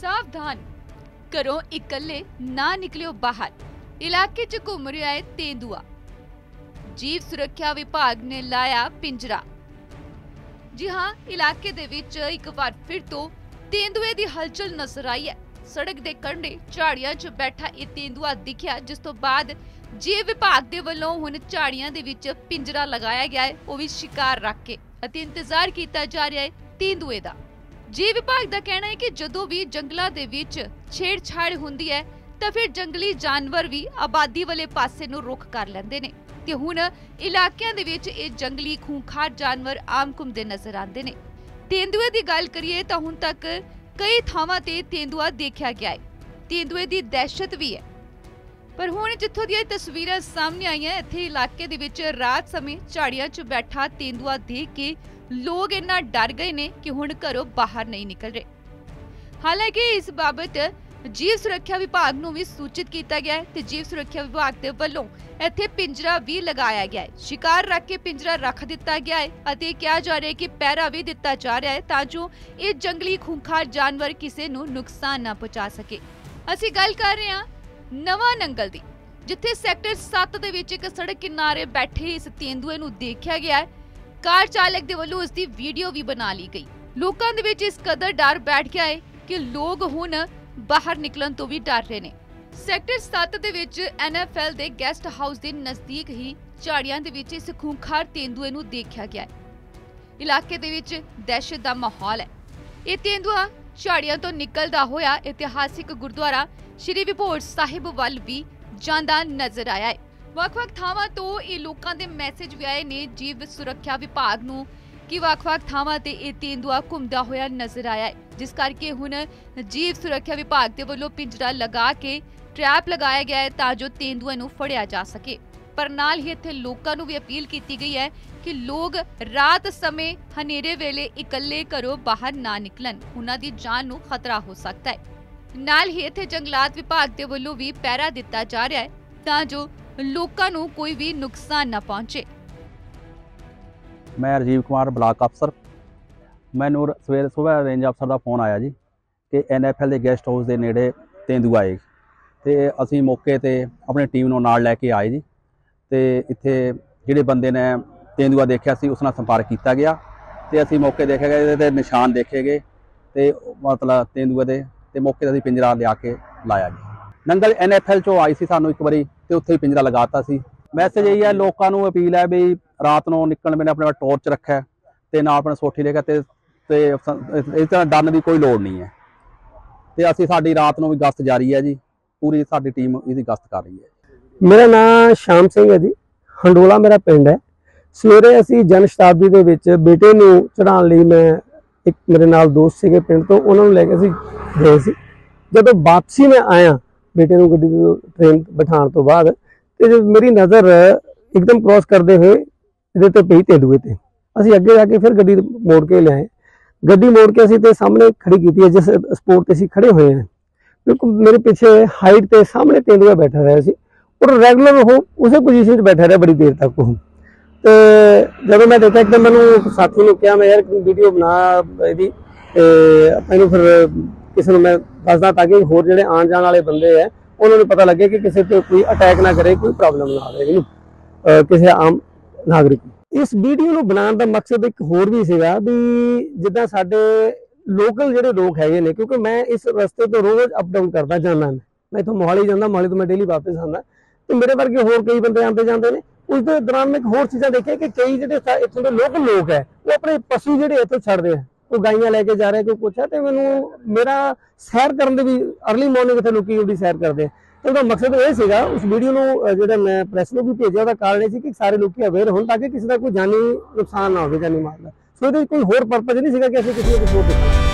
ਸਾਵਧਾਨ। ਘਰੋਂ ਇਕੱਲੇ ਨਾ ਨਿਕਲਿਓ ਬਾਹਰ। ਇਲਾਕੇ 'ਚ ਘੁੰਮ ਰਿਹਾ ਹੈ ਤੇਂਦੂਆ। ਜੀਵ ਸੁਰੱਖਿਆ ਵਿਭਾਗ ਨੇ ਲਾਇਆ ਪਿੰਜਰਾ। ਜੀ ਹਾਂ, ਇਲਾਕੇ ਦੇ ਵਿੱਚ ਇੱਕ ਵਾਰ ਫਿਰ ਤੋਂ ਤੇਂਦੂਏ ਦੀ ਹਲਚਲ ਨਜ਼ਰ ਆਈ ਹੈ। ਸੜਕ ਦੇ ਕੰਢੇ ਝਾੜੀਆਂ 'ਚ ਬੈਠਾ ਇਹ ਤੇਂਦੂਆ ਦਿਖਿਆ, ਜਿਸ ਤੋਂ ਬਾਅਦ ਜੀਵ ਵਿਭਾਗ ਦੇ ਵੱਲੋਂ ਹੁਣ ਝਾੜੀਆਂ ਦੇ ਵਿੱਚ ਪਿੰਜਰਾ ਲਗਾਇਆ ਗਿਆ ਹੈ। ਉਹ ਵੀ ਸ਼ਿਕਾਰ ਰੱਖ ਕੇ ਅਤੇ ਇੰਤਜ਼ਾਰ ਕੀਤਾ ਜਾ ਰਿਹਾ ਹੈ ਤੇਂਦੂਏ ਦਾ। ਜੀਵ ਵਿਭਾਗ ਦਾ ਕਹਿਣਾ ਹੈ ਕਿ ਜਦੋਂ ਵੀ ਜੰਗਲਾਂ ਦੇ ਵਿੱਚ ਛੇੜਛਾੜ ਹੁੰਦੀ ਹੈ, ਤਾਂ ਫਿਰ ਜੰਗਲੀ ਜਾਨਵਰ ਵੀ ਆਬਾਦੀ ਵਾਲੇ ਪਾਸੇ ਨੂੰ ਰੁਖ ਕਰ ਲੈਂਦੇ ਨੇ। ਤੇ ਹੁਣ ਇਲਾਕਿਆਂ ਦੇ ਵਿੱਚ ਇਹ ਜੰਗਲੀ ਖੂੰਖਾਰ ਜਾਨਵਰ ਆਮ ਘੁੰਮਦੇ ਨਜ਼ਰ ਆਉਂਦੇ ਨੇ। ਤੇਂਦੂਏ ਦੀ ਗੱਲ ਕਰੀਏ ਤਾਂ ਹੁਣ ਤੱਕ ਕਈ ਥਾਵਾਂ ਤੇ ਤੇਂਦੂਆ ਦੇਖਿਆ ਗਿਆ ਹੈ। ਤੇਂਦੂਏ ਦੀ ਦਹਿਸ਼ਤ ਵੀ ਹੈ। ਪਰ ਹੁਣ ਜਿੱਥੋਂ ਦੀਆਂ ਤਸਵੀਰਾਂ ਸਾਹਮਣੇ ਆਈਆਂ, ਇੱਥੇ ਇਲਾਕੇ ਦੇ ਵਿੱਚ ਰਾਤ ਸਮੇਂ ਝਾੜੀਆਂ 'ਚ ਬੈਠਾ ਤੇਂਦੂਆ ਦੇਖ ਕੇ ਲੋਕ ਇੰਨਾ ਡਰ ਗਏ ਨੇ ਕਿ ਹੁਣ ਘਰੋਂ ਬਾਹਰ ਨਹੀਂ ਨਿਕਲ ਰਹੇ। ਹਾਲਾਂਕਿ ਇਸ ਬਾਬਤ ਜੀਵ ਸੁਰੱਖਿਆ ਵਿਭਾਗ ਨੂੰ ਵੀ ਸੂਚਿਤ ਕੀਤਾ ਗਿਆ ਹੈ ਤੇ ਜੀਵ ਸੁਰੱਖਿਆ ਵਿਭਾਗ ਦੇ ਵੱਲੋਂ ਇੱਥੇ ਪਿੰਜਰਾ ਵੀ ਲਗਾਇਆ ਗਿਆ ਹੈ। ਸ਼ਿਕਾਰ ਰੱਖ ਕੇ ਪਿੰਜਰਾ ਰੱਖ ਦਿੱਤਾ ਗਿਆ ਹੈ ਅਤੇ ਕਿਹਾ ਜਾ ਰਿਹਾ ਹੈ ਕਿ ਪਹਿਰਾ ਵੀ ਦਿੱਤਾ ਜਾ ਰਿਹਾ ਹੈ ਤਾਂ ਜੋ ਇਹ ਜੰਗਲੀ ਖੂੰਖਾਰ ਜਾਨਵਰ ਕਿਸੇ ਨੂੰ ਨੁਕਸਾਨ ਨਾ ਪਹੁੰਚਾ ਸਕੇ। ਅਸੀਂ ਗੱਲ ਕਰ ਰਹੇ ਹਾਂ ਨਵਾਂ ਨੰਗਲ ਦੀ, ਜਿੱਥੇ ਸੈਕਟਰ 7 ਦੇ ਵਿੱਚ ਇੱਕ ਸੜਕ ਕਿਨਾਰੇ ਬੈਠੇ ਇਸ ਤੇਂਦੂਏ ਨੂੰ ਦੇਖਿਆ ਗਿਆ ਹੈ। ਕਾਰ ਚਾਲਕ ਦੇ ਵੱਲੋਂ ਇਸ ਦੀ ਵੀਡੀਓ ਵੀ ਬਣਾ ਲਈ ਗਈ। ਲੋਕਾਂ ਦੇ ਵਿੱਚ ਇਸ ਕਦਰ ਡਰ ਬੈਠ ਗਿਆ ਹੈ ਕਿ ਲੋਕ ਹੁਣ ਬਾਹਰ ਨਿਕਲਣ ਤੋਂ ਵੀ ਡਰ ਰਹੇ ਨੇ। ਸੈਕਟਰ 7 ਦੇ ਵਿੱਚ ਐਨਐਫਐਲ ਦੇ ਗੈਸਟ ਹਾਊਸ ਦੇ ਨਜ਼ਦੀਕ ਹੀ ਝਾੜੀਆਂ ਦੇ ਵਿੱਚ ਇਸ ਖੂੰਖਾਰ ਤੇਂਦੂਏ ਨੂੰ ਦੇਖਿਆ ਗਿਆ ਹੈ। ਇਲਾਕੇ ਦੇ ਵਿੱਚ ਦਹਿਸ਼ਤ ਦਾ ਮਾਹੌਲ ਹੈ। ਇਹ ਤੇਂਦੂਆ ਝਾੜੀਆਂ ਤੋਂ ਨਿਕਲਦਾ ਹੋਇਆ ਇਤਿਹਾਸਿਕ ਗੁਰਦੁਆਰਾ ਸ਼੍ਰੀ ਵਿਭੋਰ ਸਾਹਿਬ ਵੱਲ ਵੀ ਜਾਂਦਾ ਨਜ਼ਰ ਆਇਆ ਹੈ। ਵੱਖ-ਵੱਖ ਥਾਵਾਂ ਤੋਂ ਇਹ ਲੋਕਾਂ ਦੇ ਮੈਸੇਜ ਵੀ ਆਏ ਨੇ, ਜੀਵ ਸੁਰੱਖਿਆ ਵਿਭਾਗ ਨੂੰ ਕਿ ਵੱਖ-ਵੱਖ ਥਾਵਾਂ ਤੇ ਇਹ ਤੇਂਦੂਆ ਘੁੰਮਦਾ ਹੋਇਆ ਨਜ਼ਰ ਆਇਆ ਹੈ, ਜਿਸ ਕਰਕੇ ਹੁਣ ਜੀਵ ਸੁਰੱਖਿਆ ਵਿਭਾਗ ਦੇ ਵੱਲੋਂ ਪਿੰਜਰਾ ਲਗਾ ਕੇ ਟ੍ਰੈਪ ਲਗਾਇਆ ਗਿਆ ਹੈ ਤਾਂ ਜੋ ਤੇਂਦੂਏ ਨੂੰ ਫੜਿਆ ਜਾ ਸਕੇ। ਪਰ ਨਾਲ ਹੀ ਇੱਥੇ ਲੋਕਾਂ ਨੂੰ ਵੀ ਅਪੀਲ ਕੀਤੀ ਗਈ ਹੈ ਕਿ ਲੋਕ ਰਾਤ ਸਮੇਂ ਹਨੇਰੇ ਵੇਲੇ ਇਕੱਲੇ ਘਰੋਂ ਬਾਹਰ ਨਾ ਨਿਕਲਣ। ਉਹਨਾਂ ਦੀ ਜਾਨ ਨੂੰ ਖਤਰਾ ਹੋ ਸਕਦਾ ਹੈ। ਨਾਲ ਹੀ ਇੱਥੇ ਜੰਗਲਾਤ ਵਿਭਾਗ ਦੇ ਵੱਲੋਂ ਵੀ ਪਹਿਰਾ ਦਿੱਤਾ ਜਾ ਰਿਹਾ ਹੈ ਤਾਂ ਜੋ ਲੋਕਾਂ ਨੂੰ ਕੋਈ ਵੀ ਨੁਕਸਾਨ ਨਾ ਪਹੁੰਚੇ। ਮੈਂ ਰਜੀਵ ਕੁਮਾਰ, ਬਲਾਕ ਅਫਸਰ। ਮੈਨੂੰ ਰ- ਸਵੇਰੇ, ਸਵੇਰ ਰੇਂਜ ਅਫਸਰ ਦਾ ਫੋਨ ਆਇਆ ਜੀ ਕਿ ਐਨਐਫਐਲ ਦੇ ਗੈਸਟ ਹਾਊਸ ਦੇ ਨੇੜੇ ਤੇਂਦੂ ਆਏ ਤੇ ਅਸੀਂ ਮੌਕੇ ਤੇ ਆਪਣੀ ਟੀਮ ਨੂੰ ਨਾਲ ਲੈ ਕੇ ਆਏ ਜੀ। ਤੇ ਇੱਥੇ ਜਿਹੜੇ ਬੰਦੇ ਨੇ ਤੇਂਦੂਆ ਦੇਖਿਆ ਸੀ, ਉਸ ਨਾਲ ਸੰਪਰਕ ਕੀਤਾ ਗਿਆ ਤੇ ਅਸੀਂ ਮੌਕੇ ਦੇਖਿਆ ਗਿਆ, ਇਹਦੇ ਤੇ ਨਿਸ਼ਾਨ ਦੇਖੇ ਗਏ ਤੇ ਮਤਲਬ ਤੇਂਦੂਏ ਦੇ ਤੇ ਮੌਕੇ ਤੇ ਅਸੀਂ ਪਿੰਜਰਾ ਲਿਆ ਕੇ ਲਾਇਆ ਗਿਆ। ਨੰਗਲ ਐਨਐਫਐਲ ਚੋਂ ਆਈ ਸੀ ਸਾਨੂੰ ਇੱਕ ਵਾਰੀ ਤੇ ਉੱਥੇ ਹੀ ਪਿੰਜਰਾ ਲਗਾਤਾ ਸੀ। ਮੈਸੇਜ ਇਹ ਹੈ, ਲੋਕਾਂ ਨੂੰ ਅਪੀਲ ਹੈ ਵੀ ਰਾਤ ਨੂੰ ਨਿਕਲਣ ਵੇਲੇ ਆਪਣੇ ਕੋਲ ਟਾਰਚ ਰੱਖਿਆ ਤੇ ਨਾਲ ਆਪਣਾ ਸੋਠੀ ਲੈ ਕੇ ਤੇ ਤੇ ਇਸ ਤਰ੍ਹਾਂ ਡਰਨ ਦੀ ਕੋਈ ਲੋੜ ਨਹੀਂ ਹੈ। ਤੇ ਅਸੀਂ ਸਾਡੀ ਰਾਤ ਨੂੰ ਵੀ ਗਸ਼ਤ ਜਾਰੀ ਹੈ ਜੀ, ਪੂਰੀ ਸਾਡੀ ਟੀਮ ਇਹਦੀ ਗਸ਼ਤ ਕਰ ਰਹੀ ਹੈ ਮੇਰਾ ਨਾਮ ਸ਼ਾਮ ਸਿੰਘ ਹੈ ਜੀ। ਹੰਡੋਲਾ ਮੇਰਾ ਪਿੰਡ ਹੈ। ਸਵੇਰੇ ਅਸੀਂ ਜਨ ਸ਼ਤਾਬਦੀ ਦੇ ਵਿੱਚ ਬੇਟੇ ਨੂੰ ਚੜਾਉਣ ਲਈ ਮੈਂ ਇੱਕ ਮੇਰੇ ਨਾਲ ਦੋਸਤ ਸੀਗੇ ਪਿੰਡ ਤੋਂ, ਉਹਨਾਂ ਨੂੰ ਲੈ ਕੇ ਅਸੀਂ ਗਏ ਸੀ। ਜਦੋਂ ਵਾਪਸੀ ਮੈਂ ਆਇਆ ਬੇਟੇ ਨੂੰ ਗੱਡੀ ਤੋਂ ਟ੍ਰੇਨ ਬਿਠਾਉਣ ਤੋਂ ਬਾਅਦ, ਤੇ ਜਦ ਮੇਰੀ ਨਜ਼ਰ ਇੱਕਦਮ ਕ੍ਰਾਸ ਕਰਦੇ ਹੋਏ ਇਹਦੇ ਤੇ ਪਈ ਤੇਂਦੂਏ ਤੇ। ਅਸੀਂ ਅੱਗੇ ਜਾ ਕੇ ਫਿਰ ਗੱਡੀ ਮੋੜ ਕੇ ਲਿਆਏ। ਗੱਡੀ ਮੋੜ ਕੇ ਅਸੀਂ ਤੇ ਸਾਹਮਣੇ ਖੜੀ ਕੀਤੀ ਹੈ, ਜਿਸ ਸਪੋਰਟ ਤੇ ਅਸੀਂ ਖੜੇ ਹੋਏ ਹਾਂ। ਬਿਲਕੁਲ ਮੇਰੇ ਪਿੱਛੇ ਹਾਈਟ ਤੇ ਸਾਹਮਣੇ ਤੇਂਦੂਆ ਬੈਠਾ ਹੋਇਆ ਸੀ। ਔਰ ਰੈਗੂਲਰ ਉਹ, ਉਸੇ ਪੋਜੀਸ਼ਨ 'ਚ ਬੈਠਾ ਰਿਹਾ ਬੜੀ ਦੇਰ ਤੱਕ ਉਹ। ਤੇ ਜਦੋਂ ਮੈਂ ਦੇਖਿਆ ਇੱਕਦਮ ਮੈਨੂੰ ਸਾਥੀ ਨੂੰ ਕਿਹਾ, ਮੈਂ ਯਾਰ ਵੀਡੀਓ ਬਣਾ ਇਹਦੀ। ਤੇ ਆਪਾਂ ਫਿਰ ਕਿਸੇ ਨੂੰ ਮੈਂ ਦੱਸਦਾ ਤਾਂ ਕਿ ਹੋਰ ਜਿਹੜੇ ਆਉਣ ਜਾਣ ਵਾਲੇ ਬੰਦੇ ਆ, ਉਹਨਾਂ ਨੂੰ ਪਤਾ ਲੱਗੇ ਕਿ ਕਿਸੇ ਤੇ ਕੋਈ ਅਟੈਕ ਨਾ ਕਰੇ, ਕੋਈ ਪ੍ਰੋਬਲਮ ਨਾ ਆਵੇ ਇਹਨੂੰ ਕਿਸੇ ਆਮ ਨਾਗਰਿਕ ਇਸ ਵੀਡੀਓ ਨੂੰ ਬਣਾਉਣ ਦਾ ਮਕਸਦ ਇੱਕ ਹੋਰ ਵੀ ਸੀਗਾ ਵੀ ਜਿੱਦਾਂ ਸਾਡੇ ਲੋਕਲ ਜਿਹੜੇ ਲੋਕ ਹੈਗੇ ਨੇ, ਕਿਉਂਕਿ ਮੈਂ ਇਸ ਰਸਤੇ ਤੋਂ ਰੋਜ਼ ਅਪ ਡਾਊਨ ਕਰਦਾ ਜਾਂਦਾ ਮੈਂ। ਮੈਂ ਮੋਹਾਲੀ ਜਾਂਦਾ, ਮੋਹਾਲੀ ਤੋਂ ਮੈਂ ਡੇਲੀ ਵਾਪਸ ਆਉਂਦਾ। ਤੇ ਮੇਰੇ ਵਰਗੇ ਹੋਰ ਕਈ ਬੰਦੇ ਆਉਂਦੇ ਜਾਂਦੇ ਨੇ। ਉਸ ਦੇ ਦੌਰਾਨ ਮੈਂ ਇੱਕ ਹੋਰ ਚੀਜ਼ਾਂ ਦੇਖਿਆ ਕਿ ਕਈ ਜਿਹੜੇ ਇੱਥੋਂ ਦੇ ਲੋਕਲ ਲੋਕ ਹੈ, ਉਹ ਆਪਣੇ ਪਸ਼ੂ ਜਿਹੜੇ ਇੱਥੋਂ ਛੱਡਦੇ ਆ। ਉਹ ਗਾਈਆਂ ਲੈ ਕੇ ਜਾ ਰਿਹਾ ਕੋਈ ਕੁਛ ਹੈ, ਤੇ ਮੈਨੂੰ ਮੇਰਾ ਸੈਰ ਕਰਨ ਦੇ ਵੀ ਅਰਲੀ ਮਾਰਨਿੰਗ ਇੱਥੇ ਲੋਕੀ ਉਹਦੀ ਸੈਰ ਕਰਦੇ ਆ। ਤੇ ਉਹਦਾ ਮਕਸਦ ਇਹ ਸੀਗਾ, ਉਸ ਵੀਡੀਓ ਨੂੰ ਜਿਹੜਾ ਮੈਂ ਪ੍ਰੈਸ ਨੂੰ ਵੀ ਭੇਜਿਆ, ਉਹਦਾ ਕਾਰਨ ਇਹ ਸੀ ਕਿ ਸਾਰੇ ਲੋਕੀ ਅਵੇਅਰ ਹੋਣ ਤਾਂ ਕਿ ਕਿਸੇ ਦਾ ਕੋਈ ਜਾਨੀ ਨੁਕਸਾਨ ਨਾ ਹੋਵੇ, ਜਾਨੀ ਮਾਲ ਦਾ। ਸੋ ਇਹਦੇ 'ਚ ਕੋਈ ਹੋਰ ਪਰਪਸ ਨਹੀਂ ਸੀਗਾ ਕਿ ਅਸੀਂ ਕਿਸੇ ਨੂੰ ਕੁਝ ਹੋਰ ਦਿਖਾਈਏ